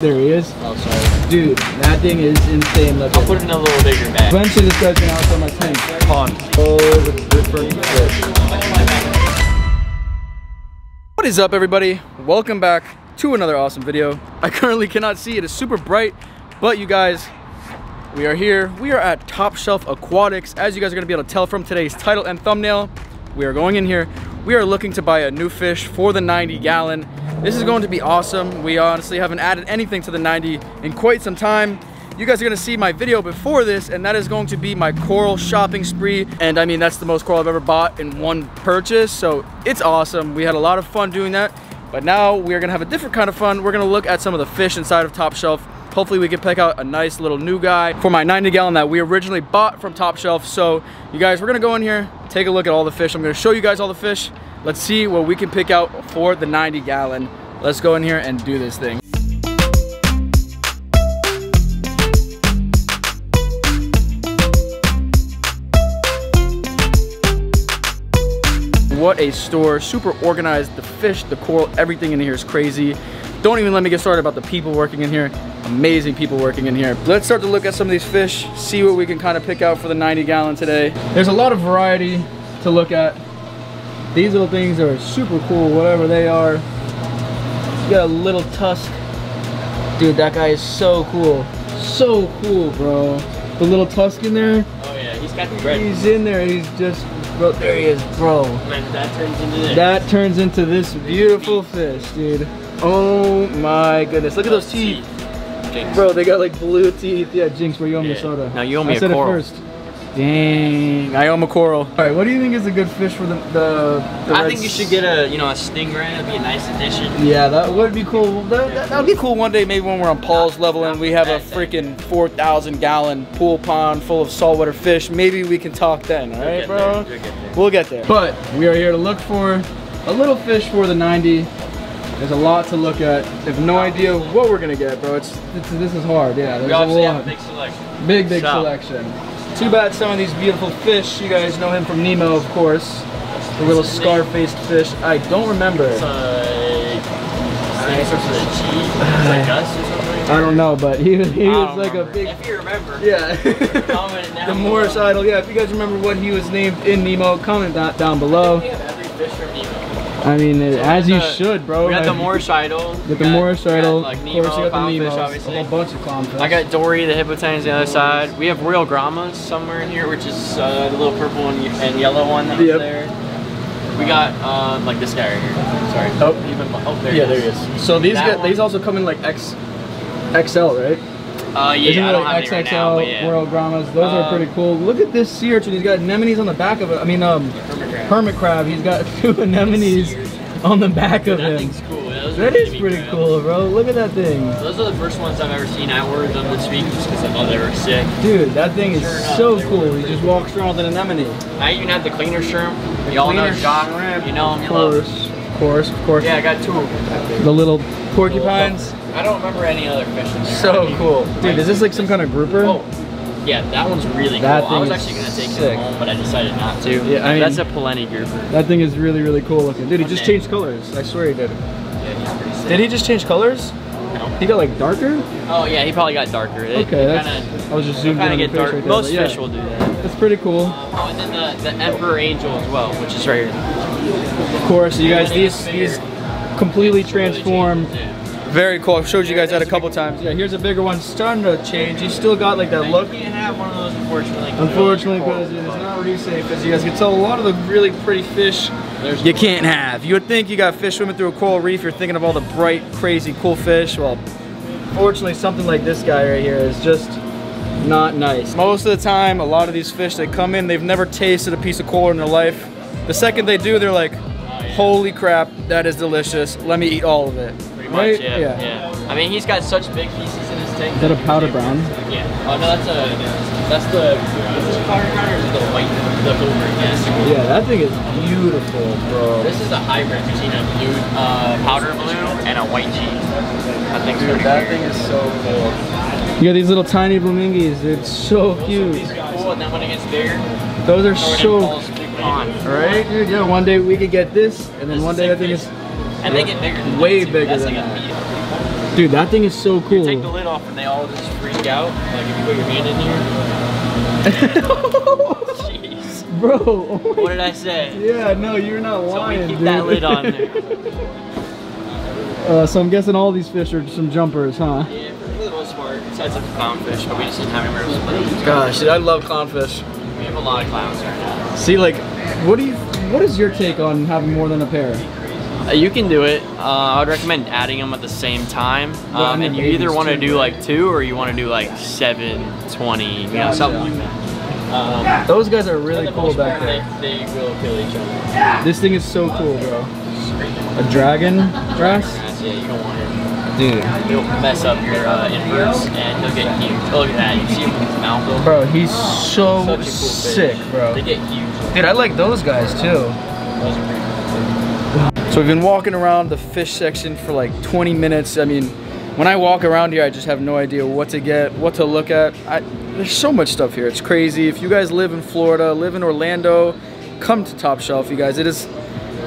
There he is. Oh, sorry. Dude, that thing is insane looking. I'll put it in a little bigger bag. Eventually this guy's gonna outsell my tank. Pond. Oh, the different fish. What is up everybody? Welcome back to another awesome video. I currently cannot see, it is super bright, but you guys, we are here. We are at Top Shelf Aquatics. As you guys are gonna be able to tell from today's title and thumbnail, we are going in here. We are looking to buy a new fish for the 90 gallon. This is going to be awesome. We honestly haven't added anything to the 90 in quite some time. You guys are gonna see my video before this, and that is going to be my coral shopping spree. And I mean, that's the most coral I've ever bought in one purchase, so it's awesome. We had a lot of fun doing that, but now we're gonna have a different kind of fun. We're gonna look at some of the fish inside of Top Shelf. Hopefully we can pick out a nice little new guy for my 90 gallon that we originally bought from Top Shelf. So you guys, we're gonna go in here, take a look at all the fish. I'm gonna show you guys all the fish. Let's see what we can pick out for the 90 gallon. Let's go in here and do this thing. What a store, super organized. The fish, the coral, everything in here is crazy. Don't even let me get started about the people working in here. Amazing people working in here. Let's start to look at some of these fish, see what we can kind of pick out for the 90 gallon today. There's a lot of variety to look at. These little things are super cool, whatever they are. You got a little tusk. Dude, that guy is so cool. So cool, bro. The little tusk in there, Oh yeah, he's got the red. he's in there, he's just, bro, there he is, bro. Man, that turns into this. That turns into this beautiful fish, dude. Oh my goodness. Look at those teeth. Jinx. Bro, they got like blue teeth. Yeah, Jinx, where you owe me a Yeah. soda. No, you owe me I a said coral. it first. Dang, I owe him a coral. All right, what do you think is a good fish for the the? the I think you should get a, you know, a stingray. That'd be a nice addition. Yeah, that would be cool. That, that, would be cool one day, maybe when we're on Paul's level and we have a That day. freaking 4,000 gallon pool pond full of saltwater fish. Maybe we can talk then, all right, bro? there, you'll get there. We'll get there. But we are here to look for a little fish for the 90. There's a lot to look at. I have no idea what we're gonna get, bro. It's, it's this is hard. Yeah, there's We a lot. have a big selection. Big, big selection. Too bad some of these beautiful fish, you guys know him from Nemo, of course. The little What's his name? scar-faced fish. I don't remember. It's like, his name starts with. It's like Gus or something. I don't know, but he, he was like remember. a big... If you remember. Yeah. Comment it down the. Moorish Idol. Yeah, if you guys remember what he was named in Nemo, comment that down below. I mean, as you The- should, bro. We got the Moorish Idol. With we the Moorish Idol, Like of Nemo, course you got the clownfish, Nemos, a whole bunch of clownfish. I got Dory the hippopotamus on the other side. We have Royal Grammas somewhere in here, which is uh, the little purple and, and yellow one that was Yep. there. We got um, like this guy right here. Sorry. Oh. Even, oh, there yeah, he there he is. So these get, these also come in like X, XL, right? Uh, yeah, Isn't I don't like have any right now. Royal Grammas? Those are Um, pretty cool. Look at this sea urchin. He's got anemones on the back of it. I mean, um, Hermit crab. hermit crab. He's got two anemones on the back of That him. cool. Are That is pretty crabs. cool, bro. Look at that thing. Those are the first ones I've ever seen. I ordered them this week just because I thought they were sick. Dude, that thing is Sure so cool. He just cool. walks around with an anemone. I even have the cleaner shrimp. Y'all know Cleaner Jacques. shrimp, You know him. Of You course, of course, of course. Yeah, I got two of them. The little porcupines. I don't remember any other fish in there. So I mean, cool. Dude, is this like some kind of grouper? Oh, yeah, that one's really That cool. I was actually gonna take sick. him home, but I decided not to. Yeah, I mean- that's a Polleni grouper. That thing is really, really cool looking. Dude, he just changed colors. I swear he did. Yeah, he's pretty sick. Did he just change colors? No. He got like darker? Oh yeah, he probably got darker. They, Okay, that's. Kinda, I was just zoomed in kind on of the get fish dark. right there, Most but yeah. fish will do that. That's pretty cool. Oh, and then the, the Emperor Angel as well, which is right here. Of course, you guys, these these completely transformed. Very cool. I've showed you guys that a couple times. Yeah, here's a bigger one. Starting to change. He's still got like that Now, look. You can't have one of those, unfortunately. Unfortunately, because it's not really safe. As you guys can tell, a lot of the really pretty fish There's you can't have. You would think you got fish swimming through a coral reef, you're thinking of all the bright, crazy, cool fish. Well, fortunately, something like this guy right here is just not nice. Most of the time, a lot of these fish, they come in, they've never tasted a piece of coral in their life. The second they do, they're like, holy crap, that is delicious. Let me eat all of it. Pretty Right? much, yeah, yeah. I mean, he's got such big pieces in his tank. Is that a powder brown? Yeah. Oh no, that's a that's the is this powder brown or is it the white the yes. Yeah, that thing is beautiful, bro. This is a hybrid between a blue uh, powder blue and a white G. I think Dude, that weird. thing is so cool. You got these little tiny flamingos, dude. So cute. These cool, and then when it gets bigger, Those are throw it in so big. Right, dude. Yeah, one day we could get this, and then This one day thing same is And they get bigger than Way bigger That's than like that. Dude, that thing is so cool. Take the lid off and they all just freak out. Like if you put your hand in here. Jeez. Bro. oh What did I say? Yeah, no, you're not So we lying, keep dude. that lid on there. uh, so I'm guessing all these fish are some jumpers, huh? Yeah, for the most part, besides the clownfish, but we just didn't have to put. Gosh, dude, I love clownfish. We have a lot of clowns right now. See, like, what do you, what is your take on having more than a pair? Uh, you can do it. Uh, I would recommend adding them at the same time. Um, and and you either want to do right? like two or you want to do like seven, 20, you know, something like that. Um, Those guys are really cool most back there. They, they will kill each other. This thing is so cool, bro. A dragon grass? Grass, Yeah, you don't want it. Dude. It'll mess up your uh, inverts and he'll get huge. Oh, look at that. You see him with his mouth open? Bro, he's so Such a cool fish. sick, bro. They get huge. Dude, I like those guys too. Those are pretty cool. So we've been walking around the fish section for like 20 minutes. I mean, when I walk around here, I just have no idea what to get, what to look at. I, there's so much stuff here. It's crazy. If you guys live in Florida, live in Orlando, come to Top Shelf, you guys. It is,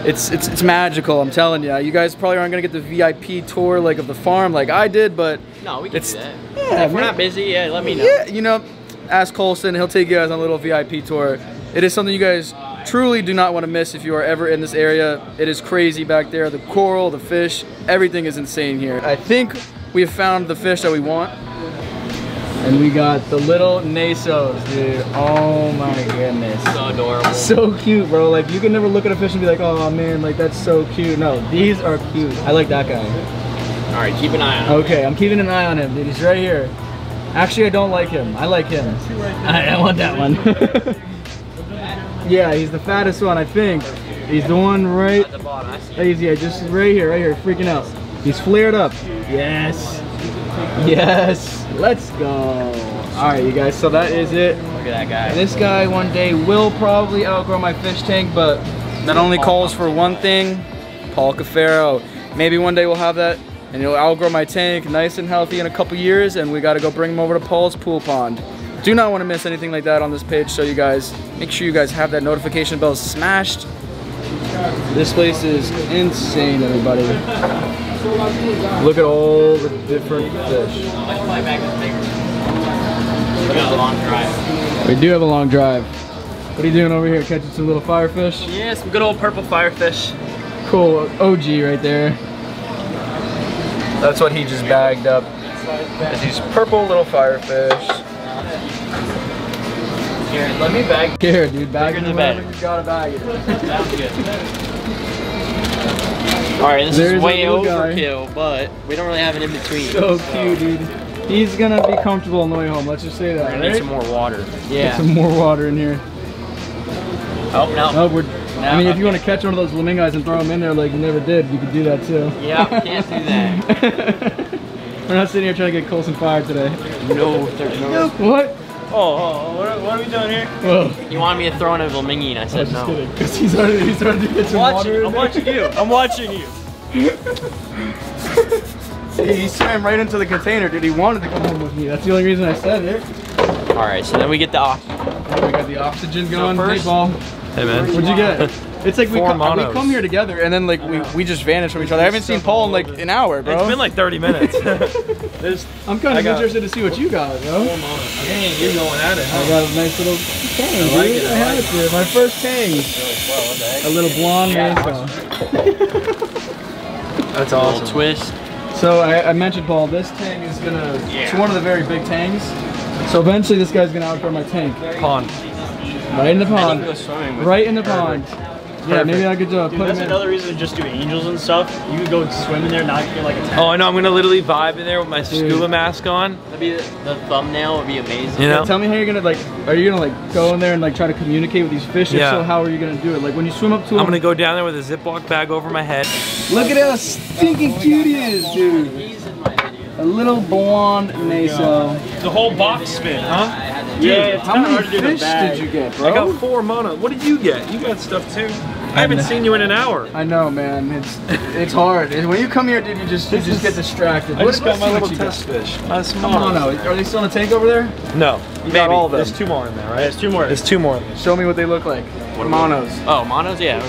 it's it's it's magical. I'm telling you. You guys probably aren't gonna get the VIP tour like of the farm like I did, but No, we can It's- do that. yeah, if we're not busy, yeah, let me know. yeah, you know, ask Colson. He'll take you guys on a little VIP tour. It is something you guys truly do not want to miss if you are ever in this area. It is crazy back there. The coral, the fish, everything is insane here. I think we have found the fish that we want. And we got the little nasos, dude. Oh my goodness. So adorable. So cute, bro. Like you can never look at a fish and be like, oh man, like that's so cute. No, these are cute. I like that guy. All right, keep an eye on it. Okay, I'm keeping an eye on him, dude. He's right here. Actually, I don't like him. I like him. I, I want that one. yeah, he's the fattest one, I think. He's the one right. At the bottom, I. He's yeah, just right here, right here, freaking out. He's flared up. Yes. Yes. Let's go. All right, you guys. So that is it. Look at that guy. This guy one day will probably outgrow my fish tank, but that only calls for one thing. Paul Cuffaro. Maybe one day we'll have that and it'll outgrow my tank nice and healthy in a couple years and we gotta go bring him over to Paul's pool pond. Do not want to miss anything like that on this page, so you guys make sure you guys have that notification bell smashed. This place is insane, everybody. Look at all the different fish. My bag is bigger. We got a long drive. We do have a long drive. What are you doing over here? Catching some little firefish? Yeah, some good old purple firefish. Cool, OG right there. That's what he just bagged up. Is these purple little firefish. Here, let me bag. Here, dude, bag Bigger it the bag. you gotta bag it. Sounds good. All right, this There's is way little guy. overkill, but we don't really have an in between. So cute, dude. He's gonna be comfortable on the way home. Let's just say that. I need Right? some more water. Yeah. Get some more water in here. Oh no. No, we're. I mean, if you okay. want to catch one of those flamingos and throw them in there like you never did, you could do that too. Yeah, can't do that. we're not sitting here trying to get Colson fired today. No, there's no. What? Oh, oh, oh, what, what are we doing here? Whoa. You wanted me to throw in a Vilmingi, and I I was said just no. kidding. Because he's already, he's starting to get some water in I'm watching you. I'm watching you. He, he swam right into the container, dude. He wanted to come home with me. That's the only reason I said it. All right, so then we get the ox. We got the oxygen going. first- hey, Hey, man. What'd you get? It's like we Four come, we come here together and then like we, we just vanish from each other. I haven't seen Paul in like an hour, bro. It's been like 30 minutes. I'm kind of interested to see what you got, bro. dang, you're going at it, Huh? I got a nice little tang, I like dude. it, I I had like to. My first tang. A little blonde naso. That's A little awesome. twist. So I, I mentioned Paul, this tang is gonna, yeah. it's one of the very big tangs. So eventually this guy's gonna outgrow my tank. Pond. Right in the pond. can go swimming with Right in the pond. Yeah, maybe I could uh, Dude, put that's him in. another reason to just do angels and stuff. You could go swim in there, not feel like a tank. Oh, I know. I'm gonna literally vibe in there with my scuba mask on. That'd be the, the thumbnail would be amazing. You know? Tell me how you're gonna like. Are you gonna like go in there and like try to communicate with these fish? If Yeah. so, how are you gonna do it? Like when you swim up to them. I'm gonna go down there with a Ziploc bag over my head. Look at how stinking cute he is, dude. He's in my video. A little blonde naso. The whole box spin, huh? Yeah, it's How many hard to fish bag. did you get, bro? I got four mono. What did you get? You got stuff too. I haven't seen you in an hour. I know, man. It's it's hard. And When you come here, dude, you just you This just is- get distracted. I What- just got my little you got. test fish. My Come on, small. now. Are they still in the tank over there? No, You maybe. all of them. There's two more in there, right? There's two more. There's two more. Show me what they look like. What monos? Oh, monos, yeah.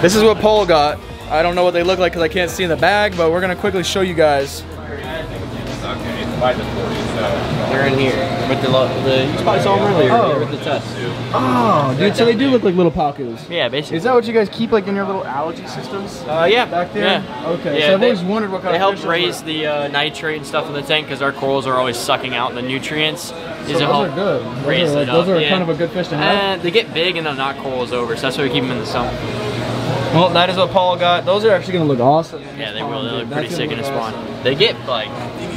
This is what Paul got. I don't know what they look like because I can't see in the bag, but we're gonna quickly show you guys. They're in here with the, the you probably saw them earlier Oh. with the test. Oh, dude, so they do look like little pacus. Yeah, basically. Is that what you guys keep like in your little algae systems? Uh, yeah. Back there? Yeah. Okay, Yeah, so I've they- always wondered what kind They of help fish those raise were. the uh, nitrate and stuff in the tank because our corals are always sucking out the nutrients. So those are good. Those are, like, those are yeah. kind of a good fish to have. And they get big and they'll knock corals over, so that's why we keep them in the summer. Well, that is what Paul got. Those are actually gonna look awesome. Yeah, they will. They look pretty sick in a look spawn. awesome. They get like,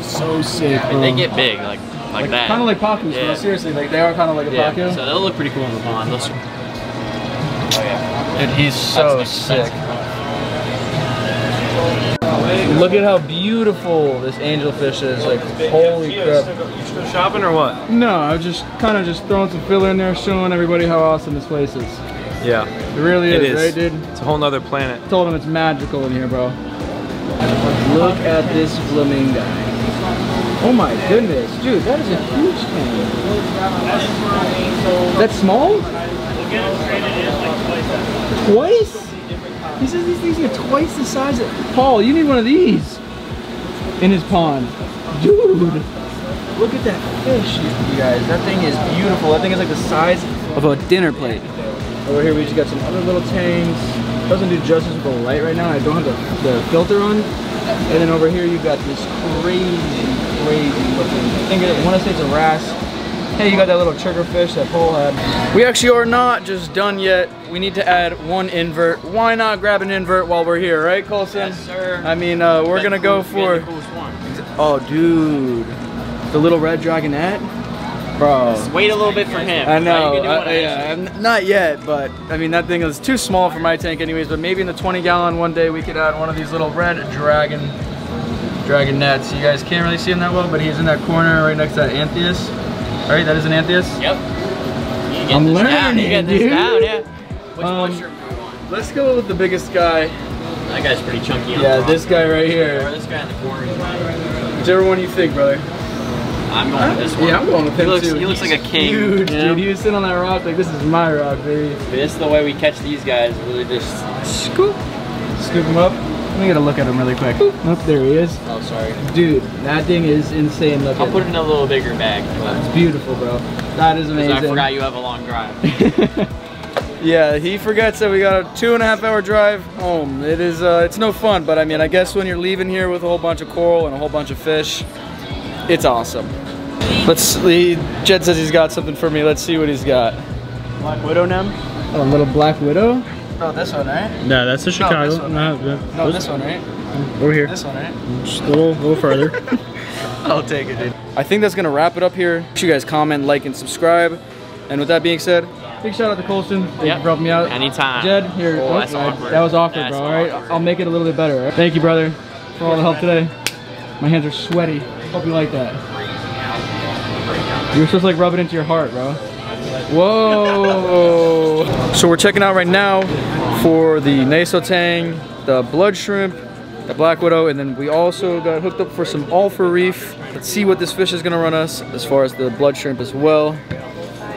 So sick, I bro. mean, they get big, like like, that. Kind of like pacus, Yeah. bro. Seriously, like they are kind of like a yeah. pacu. So they'll look pretty cool in the pond. Those- Dude, he's so That's sick. Look at how beautiful this angelfish is. Like, holy crap. You still shopping or what? No, I was just kind of just throwing some filler in there, showing everybody how awesome this place is. Yeah. It really It is, is. right, dude? It's a whole nother planet. I told him it's magical in here, bro. Look at this flamingo. Oh my goodness, dude, that is a huge tank. That's small? Twice? He says these things are twice the size of. Paul, you need one of these in his pond. Dude, look at that fish, you guys. That thing is beautiful. That thing is like the size of a dinner plate. Over here, we just got some other little tanks. Doesn't do justice with the light right now. I don't have the, the filter on. And then over here, you got this crazy, crazy looking. I think I want to say it's a wrasse. Hey, you got that little triggerfish that Paul had. We actually are not just done yet. We need to add one invert. Why not grab an invert while we're here, right, Colson? Yes, sir. I mean, uh, we're gonna go for. Oh, dude, the little red dragonette, bro. Just Wait a little bit for him. I know. you can do uh, yeah, not yet, but I mean that thing is too small for my tank, anyways. But maybe in the 20 gallon one day we could add one of these little red dragon dragonets. You guys can't really see him that well, but he's in that corner right next to that Anthias. Right, that is an Anthias. Yep. I'm this down. You learning, get this dude. down, yeah. Which Um, you want? Let's go with the biggest guy. That guy's pretty chunky. Yeah, this guy right here. Or this guy in the corner. Whichever one you think, brother. I'm going with this one. Yeah, I'm going with he him looks, too. He looks like a king. Huge, you know? dude. He was sitting on that rock like this is my rock, baby. This is the way we catch these guys. Really just Scoop. Scoop him up. Let me get a look at him really quick. Oh, there he is. Oh, sorry. Dude, that thing is insane looking. I'll put it in a little bigger bag. But It's beautiful, bro. That is amazing. I forgot you have a long drive. yeah, he forgets that we got a two and a half hour drive home. It is, uh, it's no fun, but I mean, I guess when you're leaving here with a whole bunch of coral and a whole bunch of fish, it's awesome. Let's see. Jed says he's got something for me. Let's see what he's got. Black Widow now? A little black widow. Oh, this one, right? No, that's the Chicago. this one. No, yeah. No, this one, right? over here. This one, right? Just a little, little further. I'll take it, dude. I think that's gonna wrap it up here. Make sure you guys comment, like, and subscribe. And with that being said, big shout out to Colson. Thank Yep. you for helping me out. Anytime. Jed, here. Oh, that's that- awkward. That was awkward, That's bro. All right, awkward. I'll make it a little bit better. all right? Thank you, brother, for all the help today. My hands are sweaty. Hope you like that. You're supposed to like rub it into your heart, bro. Whoa! so we're checking out right now for the Naso Tang, the blood shrimp, the black widow, and then we also got hooked up for some alpha reef. Let's see what this fish is gonna run us as far as the blood shrimp as well.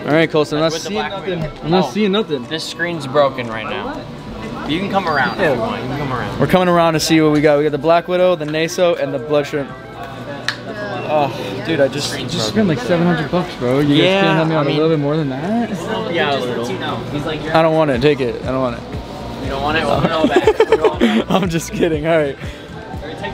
All right, Colson, I'm not With seeing nothing. widow. I'm not Oh. seing nothing. This screen's broken right now. You can come around if you want. You can come around. We're coming around to see what we got. We got the black widow, the Naso, and the blood shrimp. Oh, dude, I just just spent like 700 bucks, bro. You guys Yeah, can't help me out I mean- a little bit more than that? Yeah, a little. He's like, I don't want it. Take it. I don't want it. you don't want it? We'll all back. Put it all back. I'm just kidding. All right.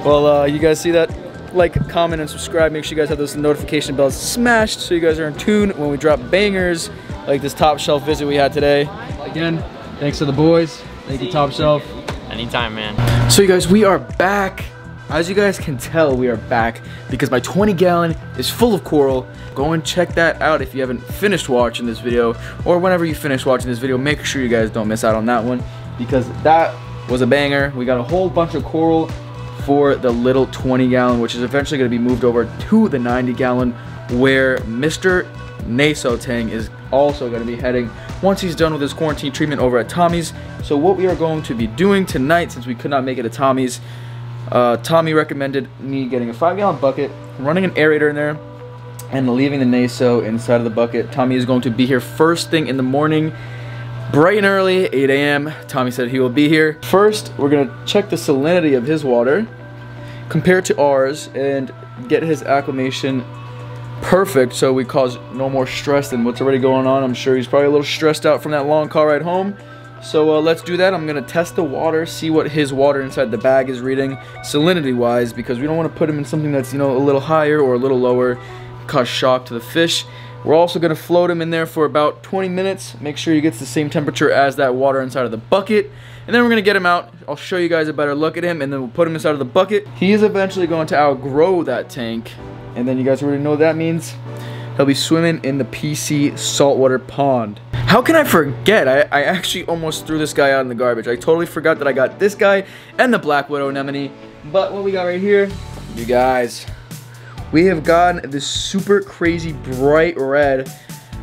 Well, uh, you guys see that? Like, comment, and subscribe. Make sure you guys have those notification bells smashed so you guys are in tune when we drop bangers like this top shelf visit we had today. Again, thanks to the boys. Thank you, Top Shelf. Anytime, man. So you guys, we are back. As you guys can tell, we are back because my 20 gallon is full of coral. Go and check that out if you haven't finished watching this video or whenever you finish watching this video, make sure you guys don't miss out on that one because that was a banger. We got a whole bunch of coral for the little 20 gallon, which is eventually gonna be moved over to the 90 gallon where Mr. Naso Tang is also going to be heading once he's done with his quarantine treatment over at Tommy's. So what we are going to be doing tonight, since we could not make it to Tommy's, uh, Tommy recommended me getting a five gallon bucket, running an aerator in there, and leaving the Naso inside of the bucket. Tommy is going to be here first thing in the morning Bright and early, 8 a.m. Tommy said he will be here. First, we're gonna check the salinity of his water, compare it to ours, and get his acclimation perfect so we cause no more stress than what's already going on. I'm sure he's probably a little stressed out from that long car ride home. So uh, let's do that. I'm gonna test the water, see what his water inside the bag is reading, salinity wise, because we don't wanna put him in something that's, you know, a little higher or a little lower, cause shock to the fish. We're also gonna float him in there for about 20 minutes. Make sure he gets the same temperature as that water inside of the bucket. And then we're gonna get him out. I'll show you guys a better look at him and then we'll put him inside of the bucket. He is eventually going to outgrow that tank. And then you guys already know what that means. He'll be swimming in the PC saltwater pond. How can I forget? I, I actually almost threw this guy out in the garbage. I totally forgot that I got this guy and the Black Widow anemone. But what we got right here, you guys, we have gotten this super crazy bright red.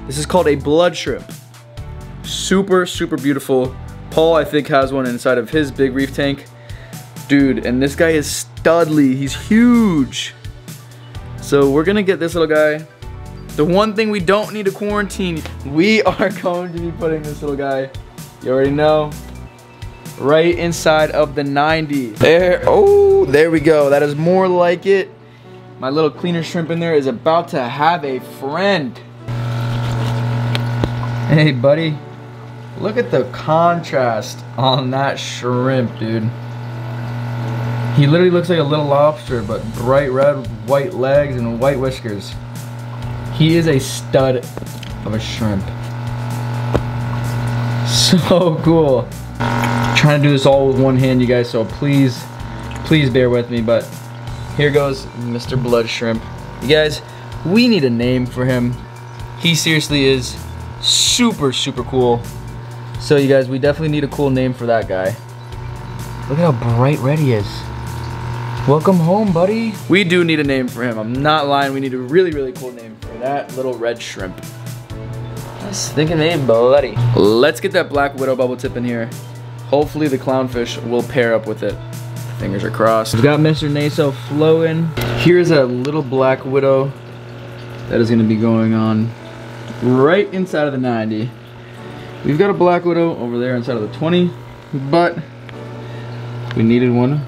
This is called a blood shrimp. Super, super beautiful. Paul, I think, has one inside of his big reef tank. Dude, and this guy is studly. He's huge. So we're gonna get this little guy. The one thing we don't need to quarantine, we are going to be putting this little guy, you already know, right inside of the 90. There, oh, there we go. That is more like it. My little cleaner shrimp in there is about to have a friend. Hey, buddy. Look at the contrast on that shrimp, dude. He literally looks like a little lobster, but bright red, white legs, and white whiskers. He is a stud of a shrimp. So cool. trying to do this all with one hand, you guys, so please, please bear with me, but here goes Mr. Blood Shrimp. You guys, we need a name for him. He seriously is super, super cool. So you guys, we definitely need a cool name for that guy. Look at how bright red he is. Welcome home, buddy. We do need a name for him. I'm not lying. We need a really, really cool name for that little red shrimp. Let's think of a name, buddy. Let's get that black widow bubble tip in here. Hopefully the clownfish will pair up with it. Fingers are crossed. We've got Mr. Naso flowing. Here's a little black widow that is gonna be going on right inside of the 90. We've got a black widow over there inside of the 20, but we needed one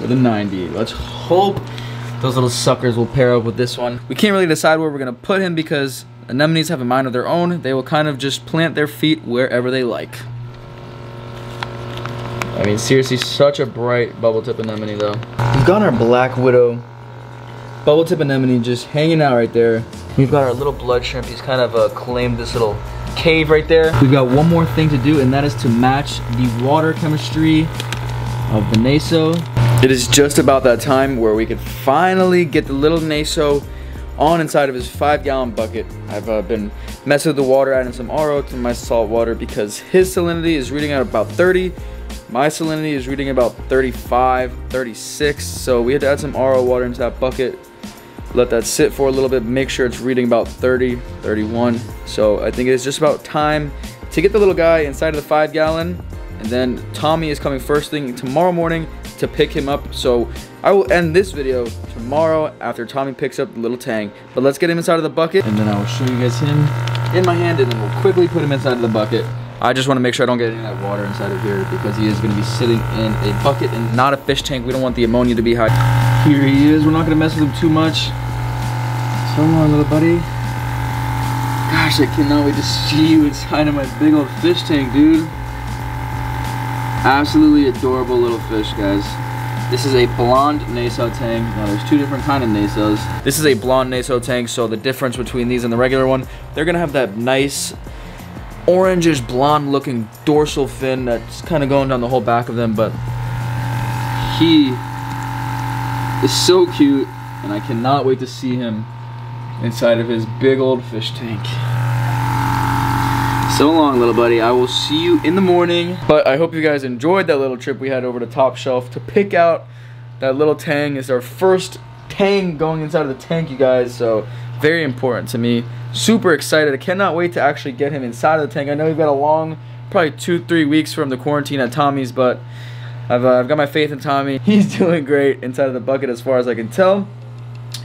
with a 90. Let's hope those little suckers will pair up with this one. We can't really decide where we're gonna put him because anemones have a mind of their own. They will kind of just plant their feet wherever they like. I mean, seriously, such a bright bubble tip anemone though. We've got our black widow bubble tip anemone just hanging out right there. We've got our little blood shrimp. He's kind of uh, claimed this little cave right there. We've got one more thing to do and that is to match the water chemistry of the Naso. It is just about that time where we could finally get the little Naso on inside of his five gallon bucket. I've uh, been messing with the water, adding some RO to my salt water because his salinity is reading at about 30 my salinity is reading about 35, 36, so we had to add some RO water into that bucket. Let that sit for a little bit, make sure it's reading about 30, 31. So I think it's just about time to get the little guy inside of the five gallon. And then Tommy is coming first thing tomorrow morning to pick him up. So I will end this video tomorrow after Tommy picks up the little tang. But let's get him inside of the bucket and then I will show you guys him in my hand and then we'll quickly put him inside of the bucket. I just want to make sure I don't get any of that water inside of here because he is going to be sitting in a bucket and not a fish tank. We don't want the ammonia to be high. Here he is. We're not going to mess with him too much. So long, little buddy. Gosh, I cannot wait to see you inside of my big old fish tank, dude. Absolutely adorable little fish, guys. This is a blonde Naso tang. Now there's two different kind of Nasos. This is a blonde Naso tang, so the difference between these and the regular one, they're gonna have that nice orangish blonde looking dorsal fin that's kind of going down the whole back of them but he is so cute and I cannot wait to see him inside of his big old fish tank so long little buddy I will see you in the morning but I hope you guys enjoyed that little trip we had over to Top Shelf to pick out that little tang it's our first tang going inside of the tank you guys so very important to me super excited. I cannot wait to actually get him inside of the tank. I know we've got a long, probably two, three weeks from the quarantine at Tommy's, but I've, uh, I've got my faith in Tommy. He's doing great inside of the bucket as far as I can tell.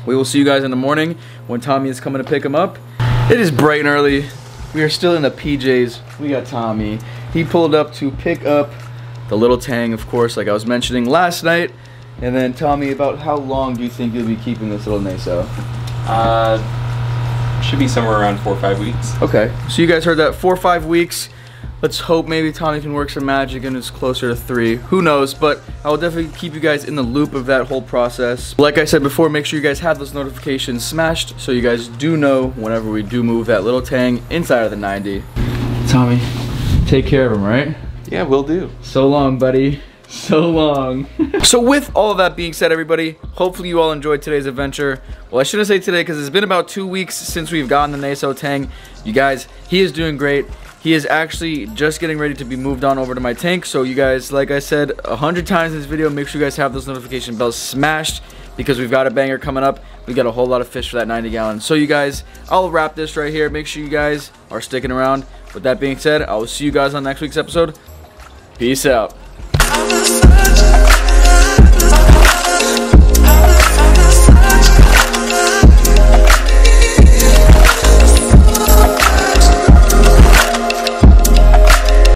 We will see you guys in the morning when Tommy is coming to pick him up. It is bright and early. We are still in the PJs. We got Tommy. He pulled up to pick up the little Tang, of course, like I was mentioning last night. And then tell me about how long do you think you'll be keeping this little Naso? Uh, should be somewhere around four or five weeks. Okay, so you guys heard that four or five weeks. Let's hope maybe Tommy can work some magic and it's closer to three. Who knows? But I will definitely keep you guys in the loop of that whole process. Like I said before, make sure you guys have those notifications smashed so you guys do know whenever we do move that little Tang inside of the 90. Tommy, take care of him, right? Yeah, we'll do. So long, buddy. So long. so with all of that being said, everybody, hopefully you all enjoyed today's adventure. Well, I shouldn't say today because it's been about two weeks since we've gotten the Naso Tang. You guys, he is doing great. He is actually just getting ready to be moved on over to my tank. So you guys, like I said a hundred times in this video, make sure you guys have those notification bells smashed because we've got a banger coming up. We got a whole lot of fish for that 90 gallon. So you guys, I'll wrap this right here. Make sure you guys are sticking around. With that being said, I will see you guys on next week's episode. Peace out.